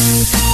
Thank